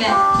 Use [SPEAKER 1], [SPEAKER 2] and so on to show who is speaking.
[SPEAKER 1] Okay.